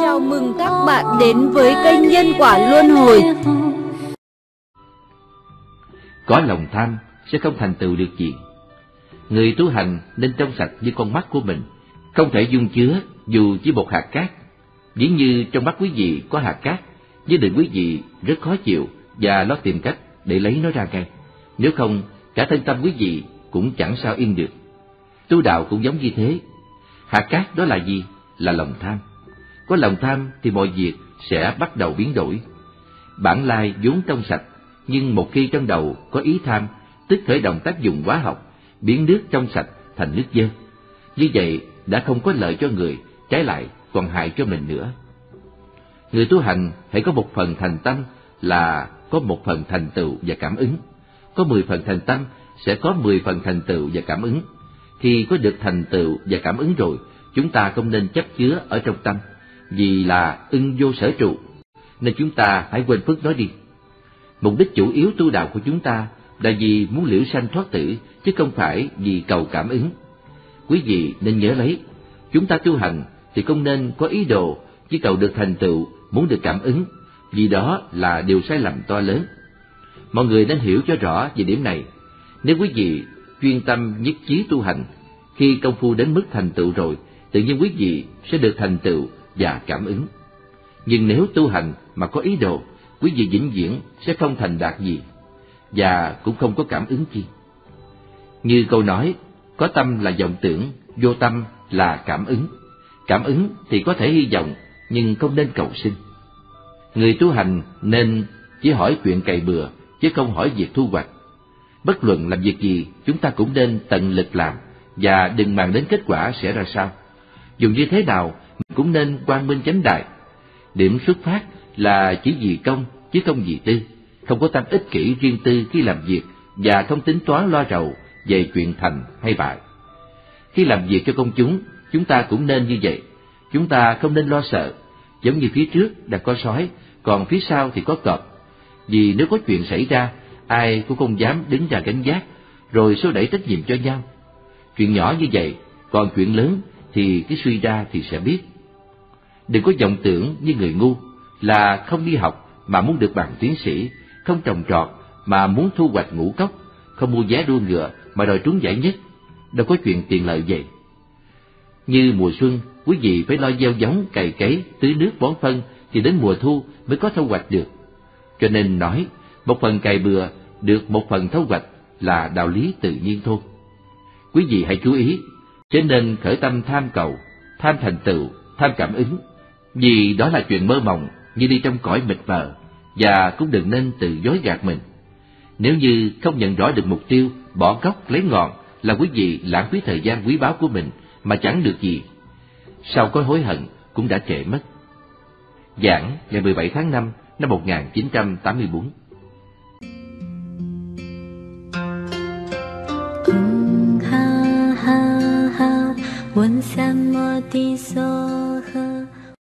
Chào mừng các bạn đến với kênh Nhân Quả Luân Hồi. Có lòng tham sẽ không thành tựu được gì. Người tu hành nên trong sạch như con mắt của mình, Không thể dung chứa dù chỉ một hạt cát. Dĩ như trong mắt quý vị có hạt cát với định quý vị rất khó chịu Và lo tìm cách để lấy nó ra ngay. Nếu không, cả thân tâm quý vị cũng chẳng sao yên được. Tu đạo cũng giống như thế. Hạt cát đó là gì? Là lòng tham có lòng tham thì mọi việc sẽ bắt đầu biến đổi. Bản lai vốn trong sạch, nhưng một khi trong đầu có ý tham, tức khởi động tác dụng hóa học, biến nước trong sạch thành nước dơ. Như vậy đã không có lợi cho người, trái lại còn hại cho mình nữa. Người tu hành hãy có một phần thành tâm là có một phần thành tựu và cảm ứng. Có mười phần thành tâm sẽ có mười phần thành tựu và cảm ứng. Khi có được thành tựu và cảm ứng rồi, chúng ta không nên chấp chứa ở trong tâm vì là ưng vô sở trụ, nên chúng ta hãy quên phước nói đi. Mục đích chủ yếu tu đạo của chúng ta là vì muốn liễu sanh thoát tử, chứ không phải vì cầu cảm ứng. Quý vị nên nhớ lấy, chúng ta tu hành thì không nên có ý đồ chỉ cầu được thành tựu, muốn được cảm ứng, vì đó là điều sai lầm to lớn. Mọi người nên hiểu cho rõ về điểm này. Nếu quý vị chuyên tâm nhất trí tu hành, khi công phu đến mức thành tựu rồi, tự nhiên quý vị sẽ được thành tựu và cảm ứng. Nhưng nếu tu hành mà có ý đồ, quý vị vĩnh viễn sẽ không thành đạt gì, và cũng không có cảm ứng chi. Như câu nói, có tâm là vọng tưởng, vô tâm là cảm ứng. Cảm ứng thì có thể hy vọng, nhưng không nên cầu sinh. Người tu hành nên chỉ hỏi chuyện cày bừa, chứ không hỏi việc thu hoạch. Bất luận làm việc gì, chúng ta cũng nên tận lực làm, và đừng màng đến kết quả sẽ ra sao. Dù như thế nào cũng nên quang minh chánh đại. Điểm xuất phát là chỉ vì công chứ không vì tư, không có tâm ích kỷ riêng tư khi làm việc và không tính toán lo rầu về chuyện thành hay bại. Khi làm việc cho công chúng, chúng ta cũng nên như vậy. Chúng ta không nên lo sợ, giống như phía trước đã có sói, còn phía sau thì có cọp. Vì nếu có chuyện xảy ra, ai cũng không dám đứng ra gánh giác, rồi xô đẩy trách nhiệm cho nhau. Chuyện nhỏ như vậy, còn chuyện lớn thì cái suy ra thì sẽ biết. Đừng có vọng tưởng như người ngu là không đi học mà muốn được bằng tiến sĩ, không trồng trọt mà muốn thu hoạch ngũ cốc, không mua vé đua ngựa mà đòi trúng giải nhất. Đâu có chuyện tiền lợi vậy. Như mùa xuân, quý vị phải lo gieo giống, cày cấy, tưới nước bón phân thì đến mùa thu mới có thu hoạch được. Cho nên nói, một phần cày bừa được một phần thấu hoạch là đạo lý tự nhiên thôi. Quý vị hãy chú ý, cho nên khởi tâm tham cầu, tham thành tựu, tham cảm ứng vì đó là chuyện mơ mộng như đi trong cõi mịt mờ và cũng đừng nên tự dối gạt mình. Nếu như không nhận rõ được mục tiêu, bỏ gốc lấy ngọn là quý vị lãng phí thời gian quý báu của mình mà chẳng được gì. Sau có hối hận cũng đã trễ mất. Giảng ngày 17 tháng 5 năm 1984问什么的说